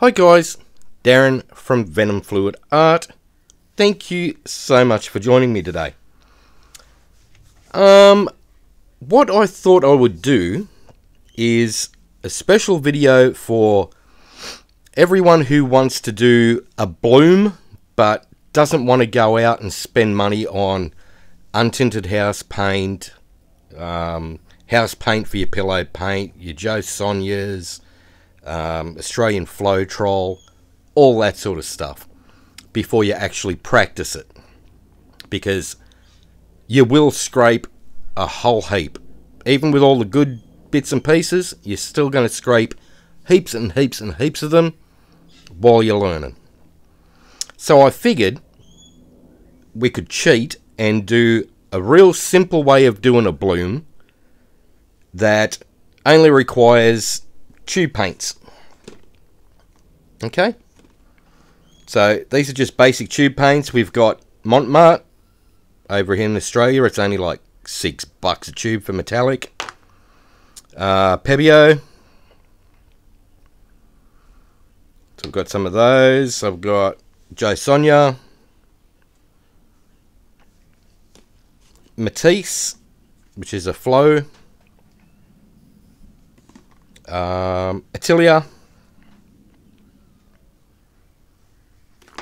Hi guys, Darren from Venom Fluid Art. Thank you so much for joining me today. Um, what I thought I would do is a special video for everyone who wants to do a bloom but doesn't want to go out and spend money on untinted house paint, um, house paint for your pillow paint, your Jo Sonja's, um, Australian Floetrol, all that sort of stuff before you actually practice it. Because you will scrape a whole heap. Even with all the good bits and pieces, you're still going to scrape heaps and heaps and heaps of them while you're learning. So I figured we could cheat and do a real simple way of doing a bloom that only requires tube paints. Okay? So these are just basic tube paints. We've got Mont Marte over here in Australia. It's only like six bucks a tube for metallic. Uh, Pebeo. So I've got some of those. I've got Jo Sonja. Matisse, which is a flow. Um, Atelier.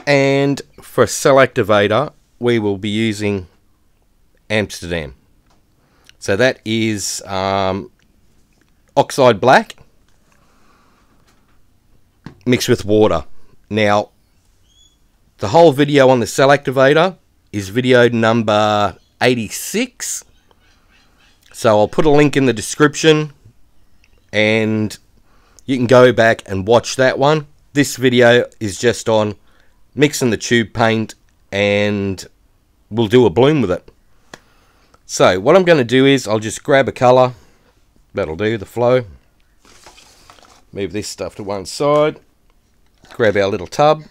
And for cell activator, we will be using Amsterdam. So that is um, oxide black mixed with water. Now, the whole video on the cell activator is video number 86. So I'll put a link in the description and you can go back and watch that one. This video is just on mixing the tube paint and we'll do a bloom with it. So what I'm going to do is I'll just grab a colour. That'll do, the flow. Move this stuff to one side. Grab our little tub.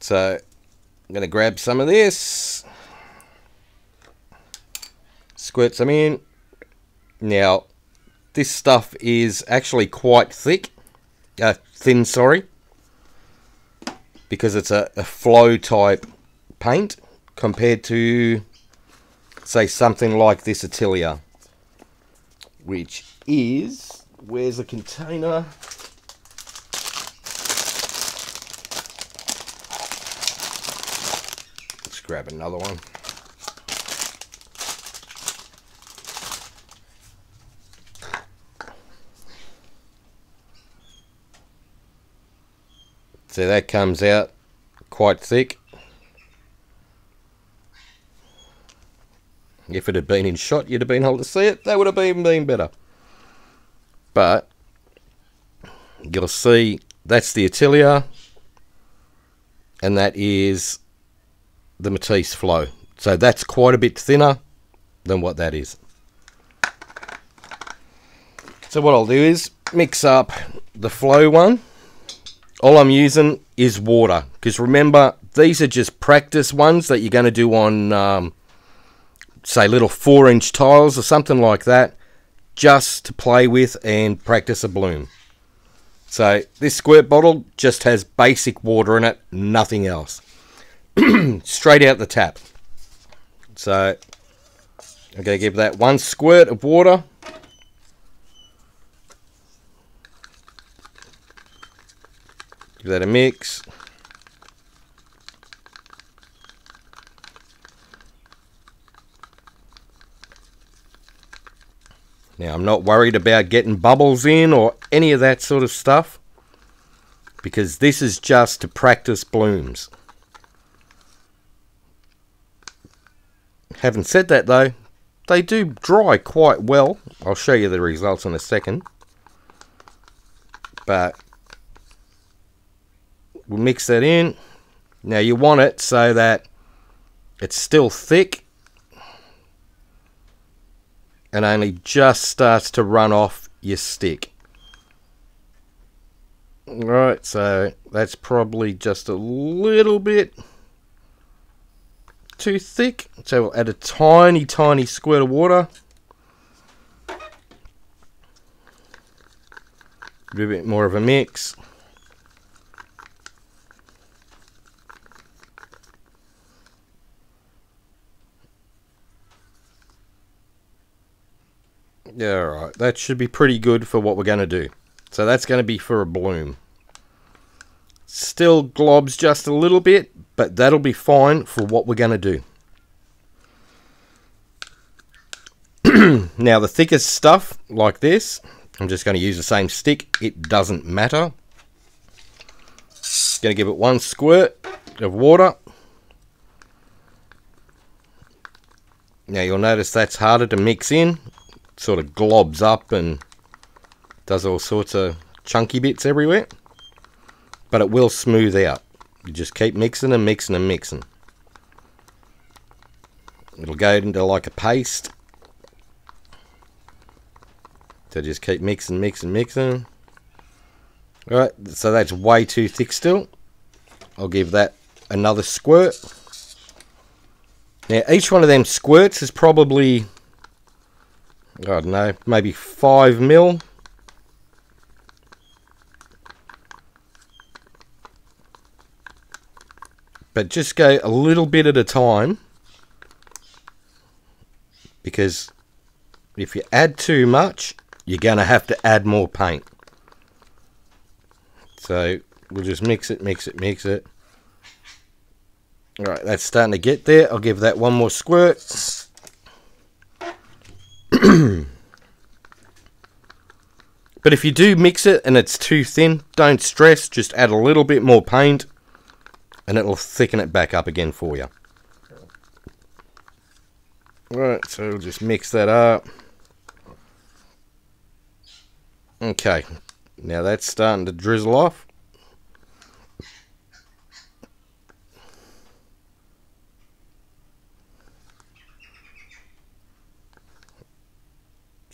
So I'm going to grab some of this. Squirt some in. Now, this stuff is actually quite thick. Uh, thin, sorry because it's a, a flow type paint compared to say something like this Atelier which is where's the container let's grab another one So that comes out quite thick. If it had been in shot, you'd have been able to see it. That would have been, been better. But you'll see that's the Atelier and that is the Matisse Flow. So that's quite a bit thinner than what that is. So what I'll do is mix up the flow one all I'm using is water because remember these are just practice ones that you're going to do on um, say little four inch tiles or something like that just to play with and practice a bloom so this squirt bottle just has basic water in it nothing else. Straight out the tap. So I'm going to give that one squirt of water Give that a mix. Now, I'm not worried about getting bubbles in or any of that sort of stuff because this is just to practice blooms. Having said that though, they do dry quite well. I'll show you the results in a second. But we'll mix that in. Now you want it so that it's still thick and only just starts to run off your stick. Right, so that's probably just a little bit too thick. So we'll add a tiny, tiny squirt of water. Do a bit more of a mix. Yeah, alright. That should be pretty good for what we're going to do. So that's going to be for a bloom. Still globs just a little bit, but that'll be fine for what we're going to do. now the thickest stuff like this, I'm just going to use the same stick. It doesn't matter. Going to give it one squirt of water. Now you'll notice that's harder to mix in. Sort of globs up and does all sorts of chunky bits everywhere. But it will smooth out. You just keep mixing and mixing and mixing. It'll go into like a paste. So just keep mixing, mixing, mixing. Alright, so that's way too thick still. I'll give that another squirt. Now, each one of them squirts is probably, I don't know, maybe 5 mil. But just go a little bit at a time. Because if you add too much, you're going to have to add more paint. So we'll just mix it, mix it, mix it. Alright, that's starting to get there. I'll give that one more squirt. but if you do mix it and it's too thin, don't stress. Just add a little bit more paint and it'll thicken it back up again for you. Right, so we'll just mix that up. Okay, now that's starting to drizzle off.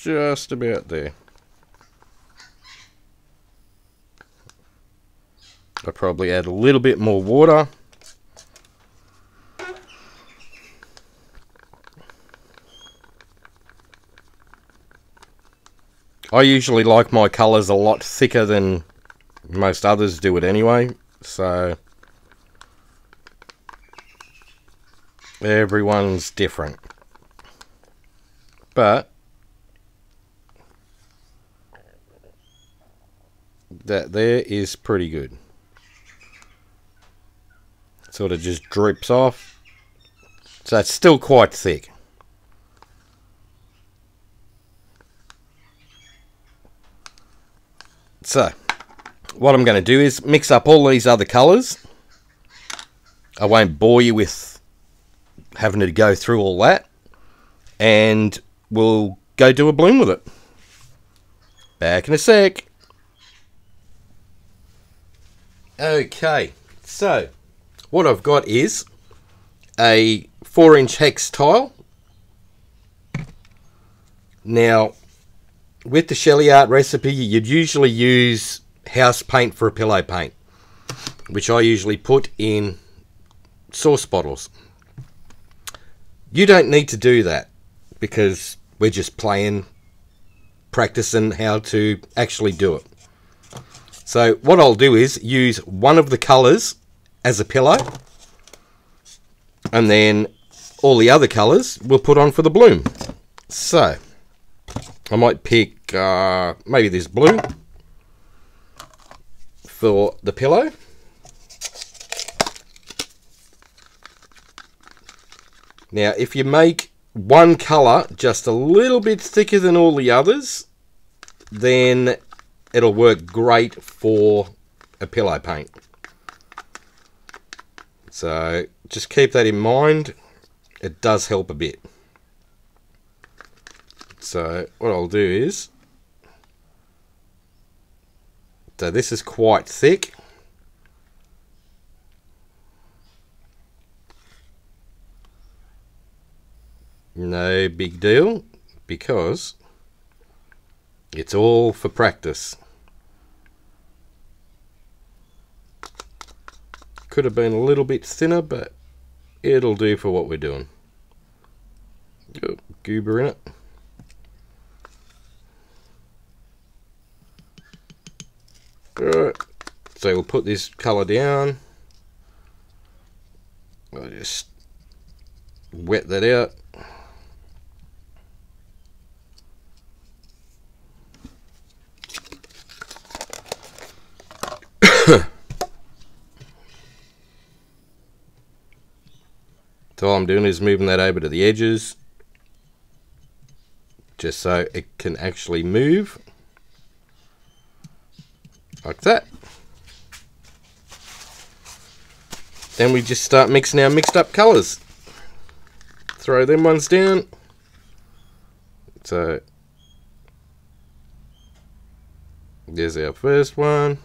Just about there. I'll probably add a little bit more water. I usually like my colours a lot thicker than most others do it anyway, so everyone's different. But that there is pretty good sort of just drips off. So it's still quite thick. So, what I'm going to do is mix up all these other colours. I won't bore you with having to go through all that. And we'll go do a bloom with it. Back in a sec. Okay, so what I've got is a 4 inch hex tile. Now, with the Shelee Art recipe, you'd usually use house paint for a pillow paint, which I usually put in sauce bottles. You don't need to do that because we're just playing, practicing how to actually do it. So what I'll do is use one of the colours as a pillow. And then all the other colours we'll put on for the bloom. So, I might pick uh, maybe this blue for the pillow. Now, if you make one colour just a little bit thicker than all the others, then it'll work great for a pillow paint. So just keep that in mind. It does help a bit. So what I'll do is, so this is quite thick. No big deal because it's all for practice. Could have been a little bit thinner, but it'll do for what we're doing. Oh, goober in it. So we'll put this colour down. I'll just wet that out. so all I'm doing is moving that over to the edges just so it can actually move like that. Then we just start mixing our mixed up colours. Throw them ones down. So there's our first one.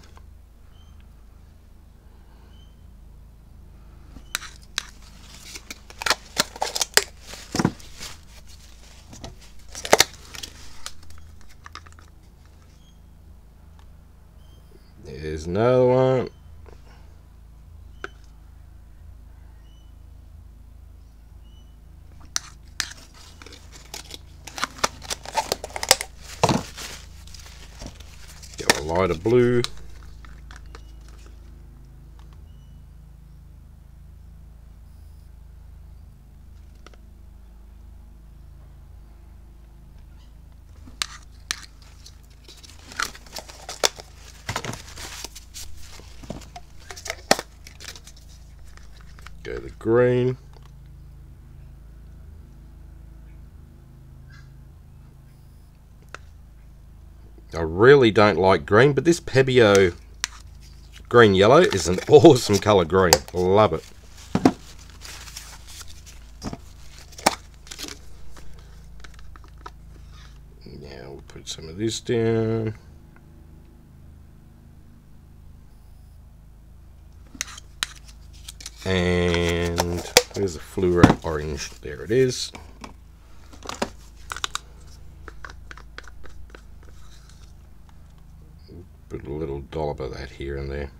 There's another one. Get a lighter blue. Go the green. I really don't like green, but this Pebeo green yellow is an awesome colour green. Love it. Now we'll put some of this down. And there's a fluoro orange. There it is. A little dollop of that here and there.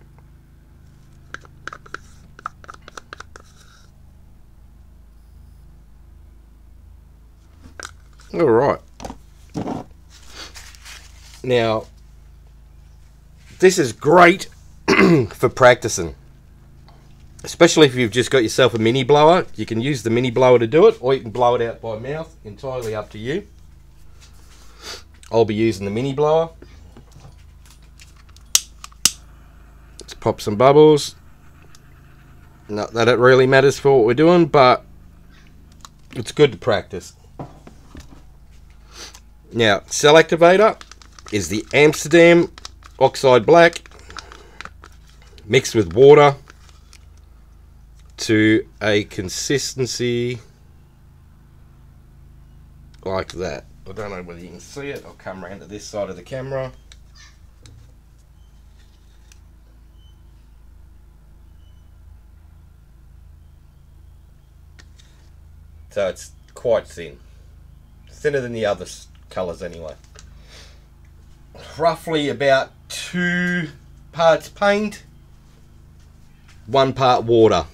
All right. Now, this is great for practicing. Especially if you've just got yourself a mini blower. You can use the mini blower to do it, or you can blow it out by mouth. Entirely up to you. I'll be using the mini blower. Pop some bubbles. Not that it really matters for what we're doing, but it's good to practice. Now, cell activator is the Amsterdam Oxide Black mixed with water to a consistency like that. I don't know whether you can see it. I'll come around to this side of the camera. So it's quite thin. Thinner than the other colours anyway. Roughly about two parts paint, one part water.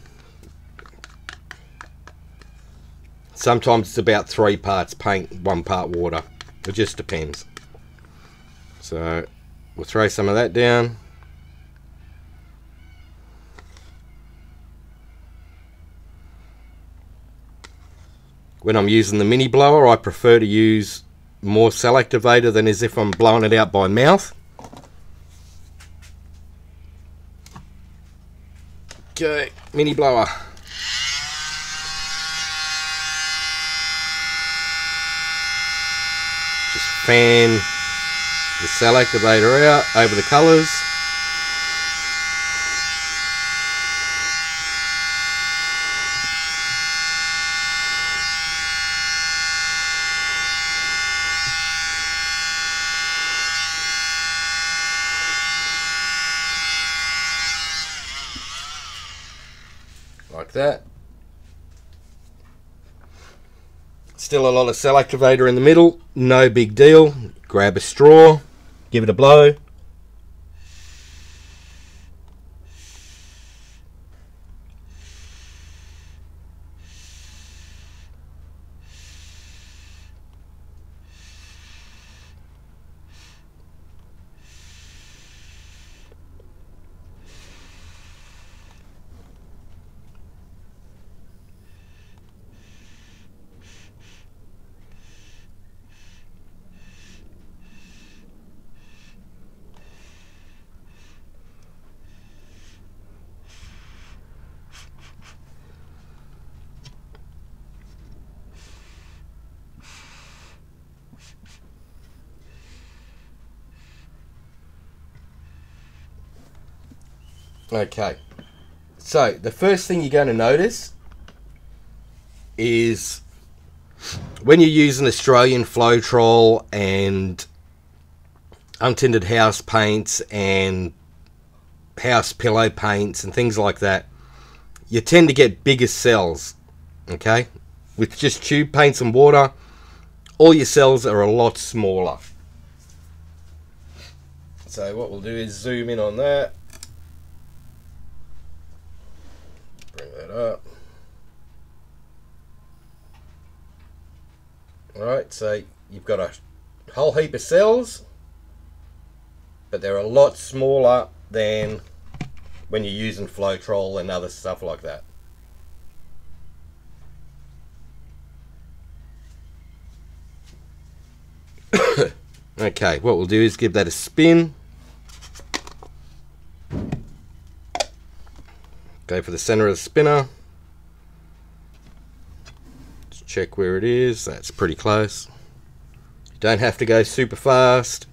Sometimes it's about three parts paint, one part water. It just depends. So we'll throw some of that down. When I'm using the mini blower, I prefer to use more cell activator than as if I'm blowing it out by mouth. Okay, mini blower. Just fan the cell activator out over the colours. like that. Still a lot of cell activator in the middle, no big deal. Grab a straw, give it a blow. Okay. So, the first thing you're going to notice is when you use an Australian Floetrol and untinted house paints and house pillow paints and things like that, you tend to get bigger cells. Okay? With just tube paints and water, all your cells are a lot smaller. So what we'll do is zoom in on that. Bring that up. Alright, so you've got a whole heap of cells, but they're a lot smaller than when you're using Floetrol and other stuff like that. okay, what we'll do is give that a spin. Go for the center of the spinner. Let's check where it is. That's pretty close. You don't have to go super fast.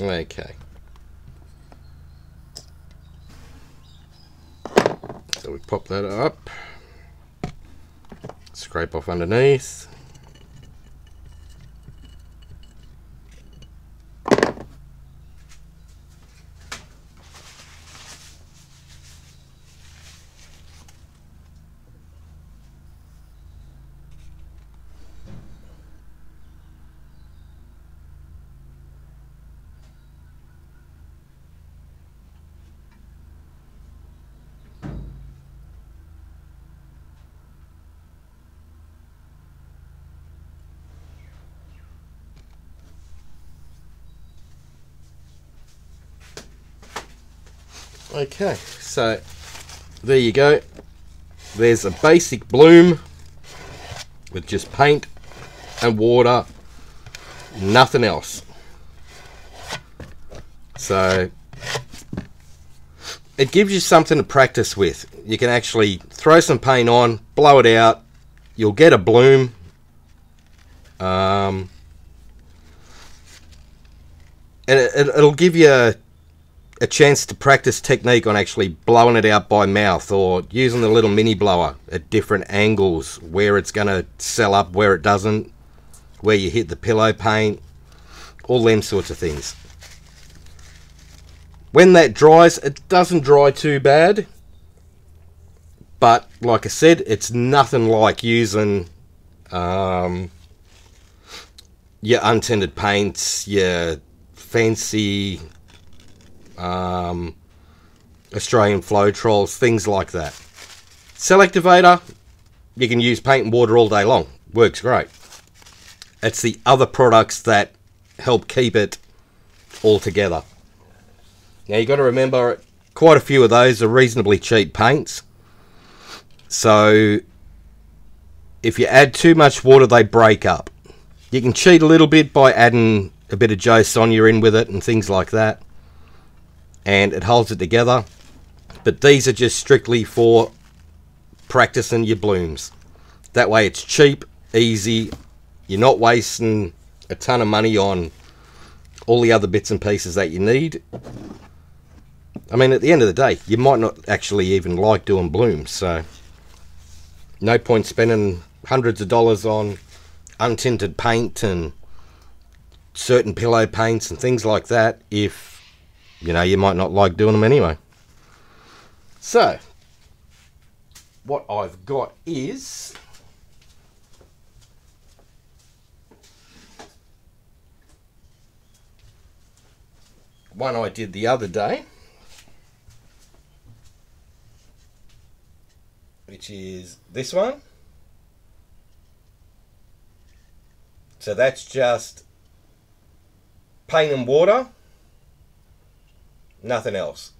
Okay. So we pop that up. Scrape off underneath. Okay, so there you go. There's a basic bloom with just paint and water, nothing else. So it gives you something to practice with. You can actually throw some paint on, blow it out, you'll get a bloom. Um, and it, it'll give you a chance to practice technique on actually blowing it out by mouth or using the little mini blower at different angles where it's going to cell up, where it doesn't, where you hit the pillow paint, all them sorts of things. When that dries, it doesn't dry too bad, but like I said, it's nothing like using um, your untinted paints, your fancy um, Australian Floetrols, things like that. Cell activator, you can use paint and water all day long. Works great. It's the other products that help keep it all together. Now you've got to remember, quite a few of those are reasonably cheap paints. So if you add too much water, they break up. You can cheat a little bit by adding a bit of Jo Sonja in with it and things like that and it holds it together. But these are just strictly for practicing your blooms. That way it's cheap, easy, you're not wasting a ton of money on all the other bits and pieces that you need. I mean, at the end of the day, you might not actually even like doing blooms, so no point spending hundreds of dollars on untinted paint and certain pillow paints and things like that if you know, you might not like doing them anyway. So, what I've got is one I did the other day, which is this one. So that's just paint and water nothing else.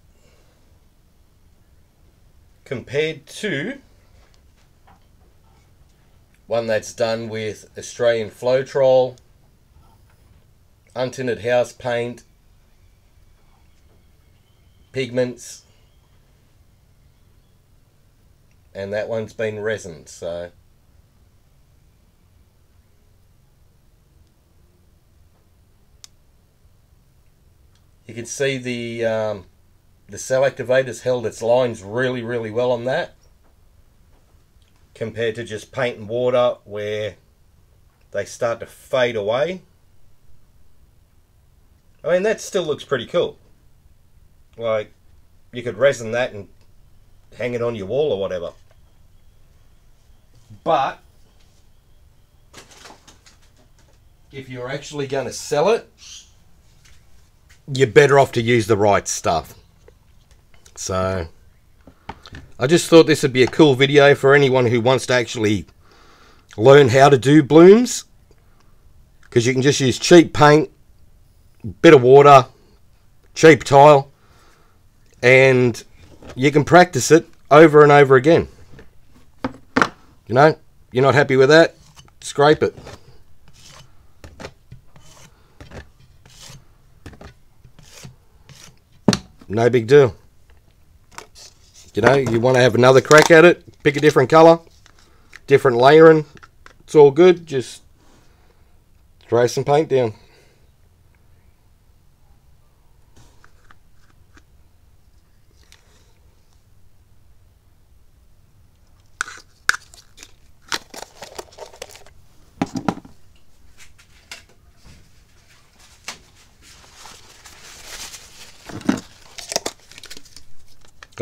Compared to one that's done with Australian Floetrol, untinted house paint, pigments, and that one's been resin, so you can see the um, the cell activator's held its lines really really well on that compared to just paint and water where they start to fade away. I mean, that still looks pretty cool. Like, you could resin that and hang it on your wall or whatever. But, if you're actually going to sell it, you're better off to use the right stuff. So, I just thought this would be a cool video for anyone who wants to actually learn how to do blooms. Because you can just use cheap paint, bit of water, cheap tile, and you can practice it over and over again. You know, you're not happy with that, scrape it. No big deal. You know, you want to have another crack at it, pick a different colour, different layering. It's all good. Just throw some paint down.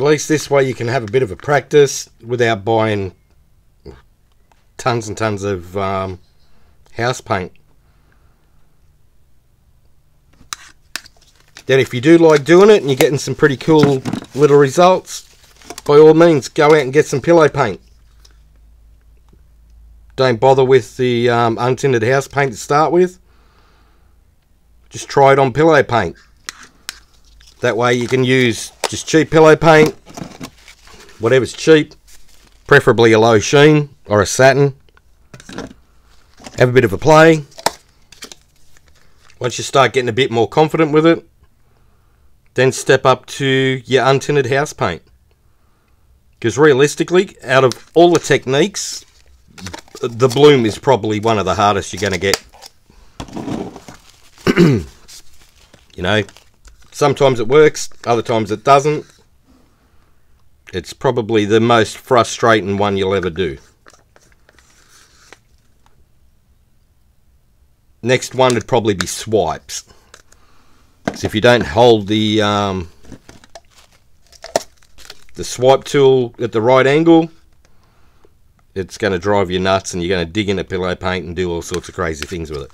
Least this way you can have a bit of a practice without buying tons and tons of um, house paint. Then if you do like doing it and you're getting some pretty cool little results, by all means go out and get some pillow paint. Don't bother with the um, untinted house paint to start with. Just try it on pillow paint. That way you can use just cheap pillow paint, whatever's cheap, preferably a low sheen or a satin. Have a bit of a play. Once you start getting a bit more confident with it, then step up to your untinted house paint. Because realistically, out of all the techniques, the bloom is probably one of the hardest you're going to get. you know, Sometimes it works, other times it doesn't. It's probably the most frustrating one you'll ever do. Next one would probably be swipes. So if you don't hold the um, the swipe tool at the right angle, it's going to drive you nuts and you're going to dig into pillow paint and do all sorts of crazy things with it.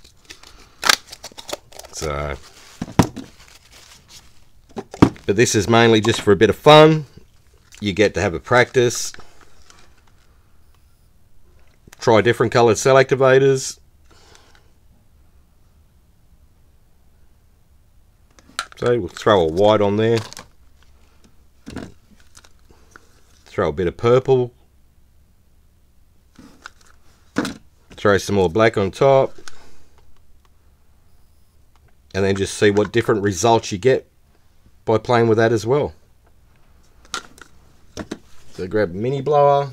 So but this is mainly just for a bit of fun. You get to have a practice. Try different colored cell activators. So we'll throw a white on there. Throw a bit of purple. Throw some more black on top. And then just see what different results you get by playing with that as well. So grab mini blower.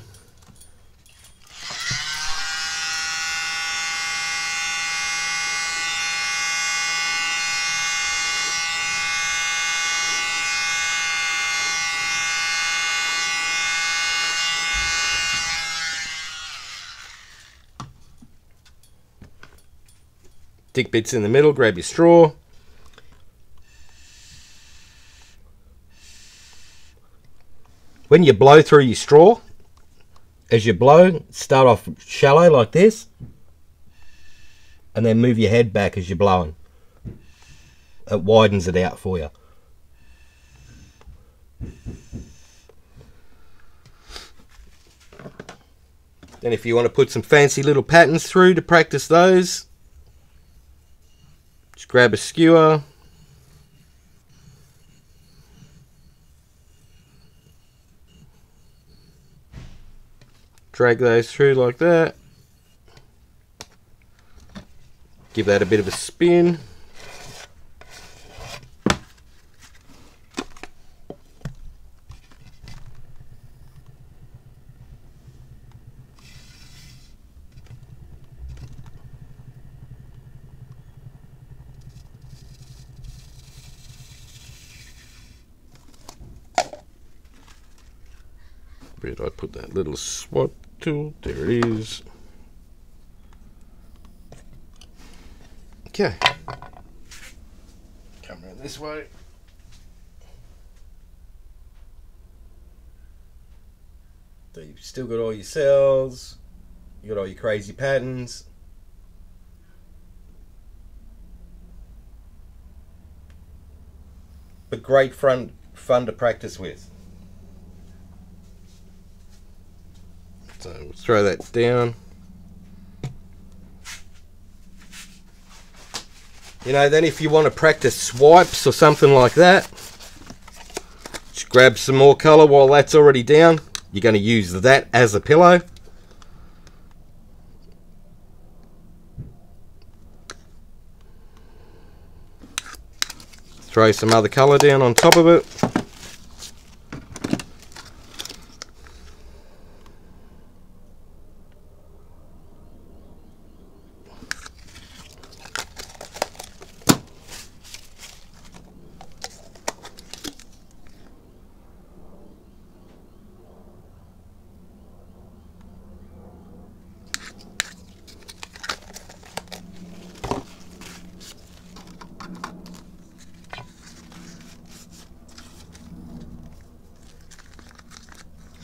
Dig bits in the middle, grab your straw. When you blow through your straw, as you blow, start off shallow like this, and then move your head back as you're blowing. It widens it out for you. Then if you want to put some fancy little patterns through to practice those, just grab a skewer, drag those through like that. Give that a bit of a spin. Tool? There it is. Okay. Come around this way. So you've still got all your cells, you got all your crazy patterns. But great fun, fun to practice with. So throw that down. You know, then if you want to practice swipes or something like that, just grab some more colour while that's already down. You're going to use that as a pillow. Throw some other colour down on top of it.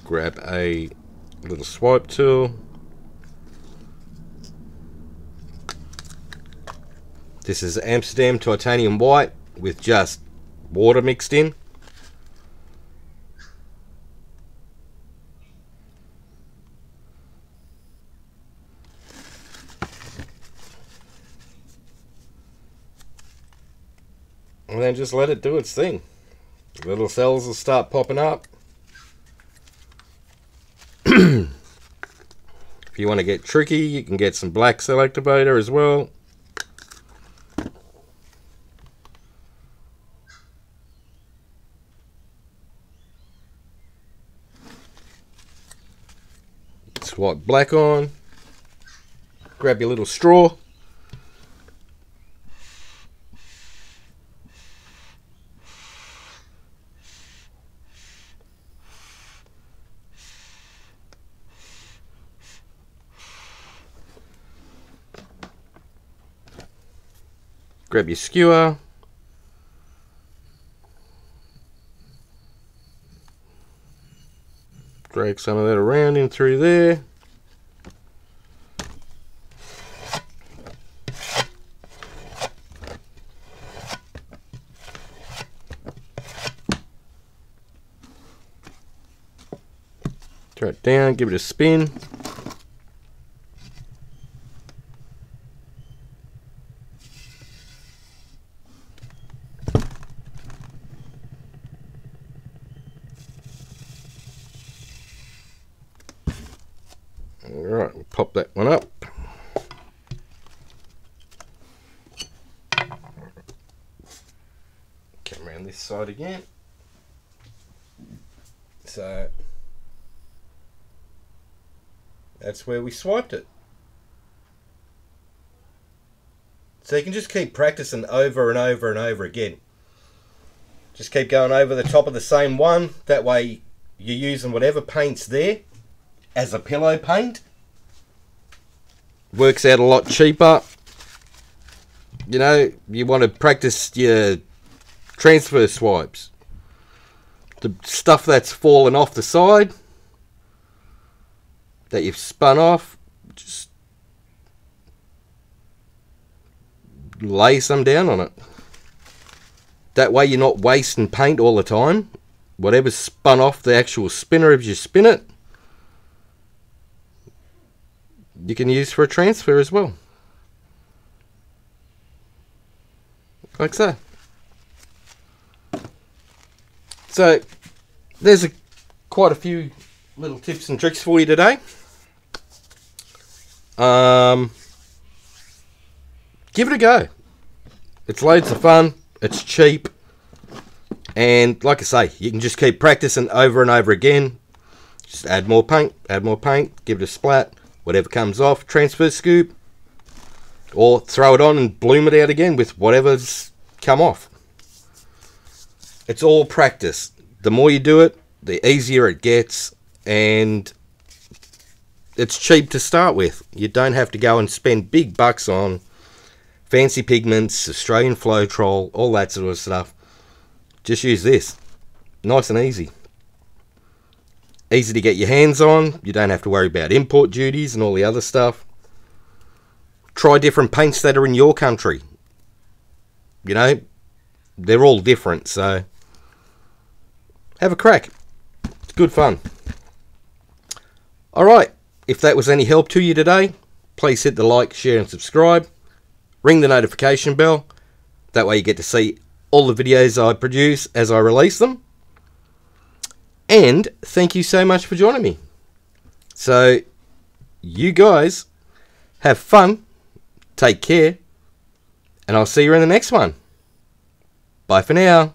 grab a little swipe tool. This is Amsterdam titanium white with just water mixed in. And then just let it do its thing. Little cells will start popping up. You want to get tricky, you can get some black cell activator as well. Swipe black on. Grab your little straw. Grab your skewer. Drag some of that around in through there. Throw it down, give it a spin. Alright, we'll pop that one up. Come around this side again. So that's where we swiped it. So you can just keep practicing over and over and over again. Just keep going over the top of the same one. That way you're using whatever paint's there as a pillow paint. Works out a lot cheaper. You know, you want to practice your transfer swipes. The stuff that's fallen off the side that you've spun off, just lay some down on it. That way you're not wasting paint all the time. Whatever's spun off the actual spinner as you spin it, you can use for a transfer as well. Like so. So, there's a, quite a few little tips and tricks for you today. Um, give it a go. It's loads of fun. It's cheap. And like I say, you can just keep practicing over and over again. Just add more paint, add more paint, give it a splat, whatever comes off, transfer scoop, or throw it on and bloom it out again with whatever's come off. It's all practice. The more you do it, the easier it gets, and it's cheap to start with. You don't have to go and spend big bucks on fancy pigments, Australian Floetrol, all that sort of stuff. Just use this. Nice and easy. Easy to get your hands on. You don't have to worry about import duties and all the other stuff. Try different paints that are in your country. You know, they're all different, so have a crack. It's good fun. Alright, if that was any help to you today, please hit the like, share and subscribe. Ring the notification bell. That way you get to see all the videos I produce as I release them. And thank you so much for joining me. So, you guys have fun, take care, and I'll see you in the next one. Bye for now.